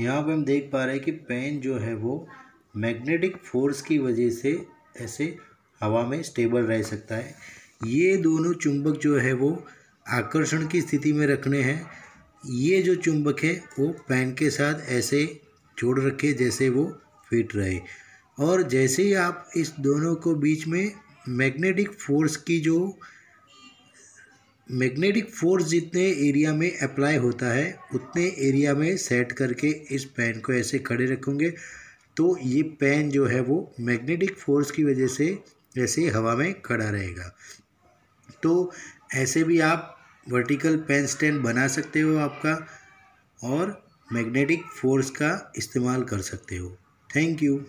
यहाँ पे हम देख पा रहे हैं कि पेन जो है वो मैग्नेटिक फोर्स की वजह से ऐसे हवा में स्टेबल रह सकता है। ये दोनों चुंबक जो है वो आकर्षण की स्थिति में रखने हैं। ये जो चुंबक है वो पेन के साथ ऐसे जोड़ रखे जैसे वो फिट रहे। और जैसे ही आप इस दोनों को बीच में मैग्नेटिक फोर्स की जो मैग्नेटिक फोर्स जितने एरिया में अप्लाई होता है, उतने एरिया में सेट करके इस पेन को ऐसे खड़े रखोगे। तो ये पेन जो है वो मैग्नेटिक फोर्स की वजह से ऐसे हवा में खड़ा रहेगा। तो ऐसे भी आप वर्टिकल पेन स्टैंड बना सकते हो आपका और मैग्नेटिक फोर्स का इस्तेमाल कर सकते हो। Thank you.